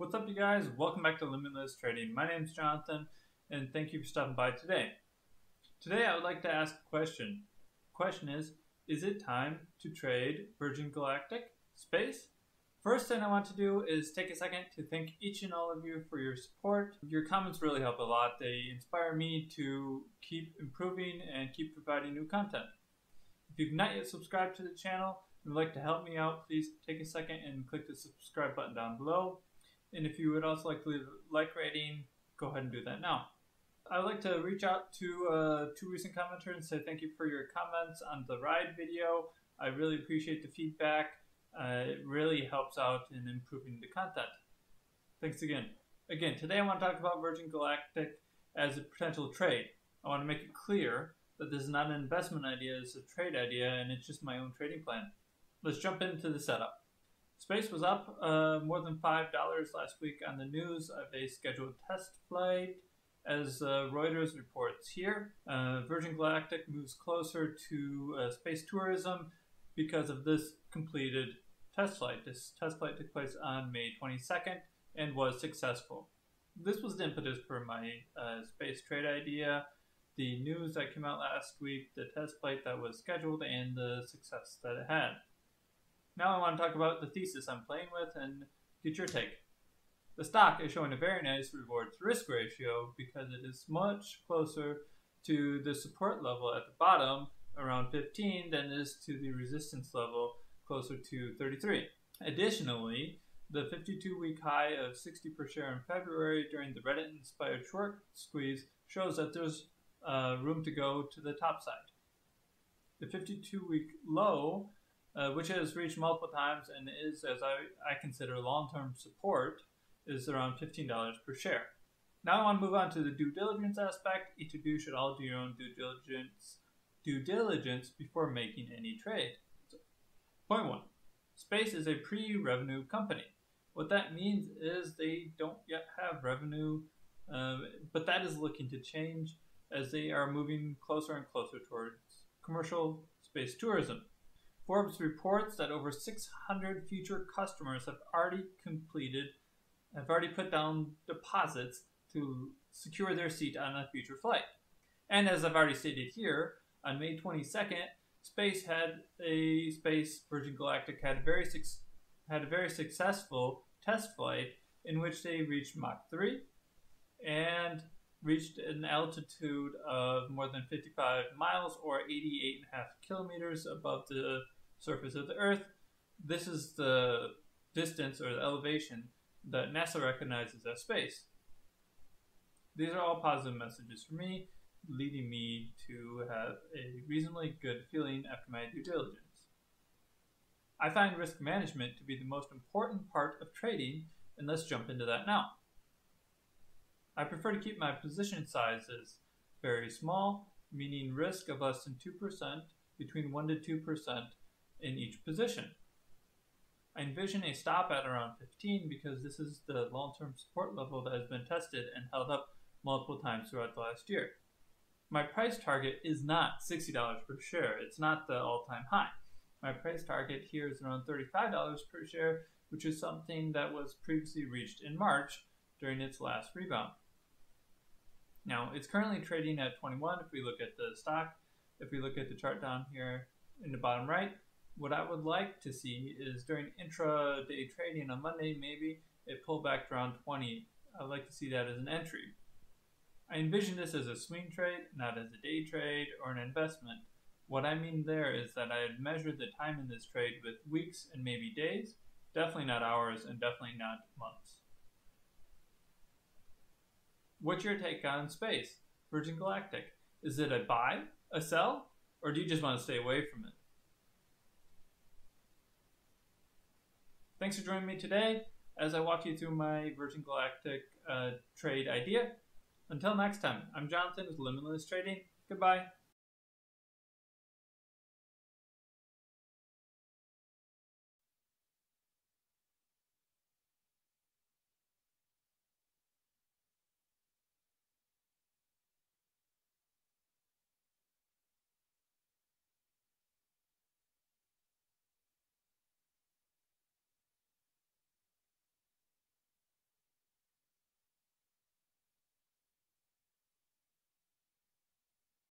What's up, you guys? Welcome back to Limitless Trading. My name is Jonathan, and thank you for stopping by today. Today, I would like to ask a question. The question is Is it time to trade Virgin Galactic Space? First thing I want to do is take a second to thank each and all of you for your support. Your comments really help a lot. They inspire me to keep improving and keep providing new content. If you've not yet subscribed to the channel and would like to help me out, please take a second and click the subscribe button down below. And if you would also like to leave a like rating, go ahead and do that now. I'd like to reach out to uh, two recent commenters and say thank you for your comments on the ride video. I really appreciate the feedback. Uh, it really helps out in improving the content. Thanks again. Again, today I want to talk about Virgin Galactic as a potential trade. I want to make it clear that this is not an investment idea, it's a trade idea, and it's just my own trading plan. Let's jump into the setup. Space was up uh, more than $5 last week on the news of a scheduled test flight. As uh, Reuters reports here, uh, Virgin Galactic moves closer to uh, space tourism because of this completed test flight. This test flight took place on May 22nd and was successful. This was the impetus for my uh, space trade idea the news that came out last week, the test flight that was scheduled, and the success that it had. Now I want to talk about the thesis I'm playing with and get your take. The stock is showing a very nice reward to risk ratio because it is much closer to the support level at the bottom around 15 than it is to the resistance level closer to 33. Additionally, the 52 week high of 60 per share in February during the Reddit inspired short squeeze shows that there's uh, room to go to the top side. The 52 week low, uh, which has reached multiple times and is, as I, I consider, long term support, is around $15 per share. Now I want to move on to the due diligence aspect. Each of you should all do your own due diligence due diligence before making any trade. So, point one Space is a pre revenue company. What that means is they don't yet have revenue, um, but that is looking to change as they are moving closer and closer towards commercial space tourism. Forbes reports that over 600 future customers have already completed, have already put down deposits to secure their seat on a future flight. And as I've already stated here, on May 22nd, Space had a Space Virgin Galactic had a very had a very successful test flight in which they reached Mach 3 and reached an altitude of more than 55 miles or 88.5 kilometers above the surface of the Earth. This is the distance or the elevation that NASA recognizes as space. These are all positive messages for me, leading me to have a reasonably good feeling after my due diligence. I find risk management to be the most important part of trading, and let's jump into that now. I prefer to keep my position sizes very small, meaning risk of less than 2%, between 1 to 2% in each position. I envision a stop at around 15 because this is the long-term support level that has been tested and held up multiple times throughout the last year. My price target is not $60 per share. It's not the all-time high. My price target here is around $35 per share, which is something that was previously reached in March during its last rebound. Now, it's currently trading at 21 if we look at the stock. If we look at the chart down here in the bottom right, what I would like to see is during intraday trading on Monday, maybe it pull back to around 20. I'd like to see that as an entry. I envision this as a swing trade, not as a day trade or an investment. What I mean there is that I'd measure the time in this trade with weeks and maybe days, definitely not hours and definitely not months. What's your take on space? Virgin Galactic. Is it a buy, a sell, or do you just want to stay away from it? Thanks for joining me today as I walk you through my Virgin Galactic uh, trade idea. Until next time, I'm Jonathan with Limitless Trading. Goodbye.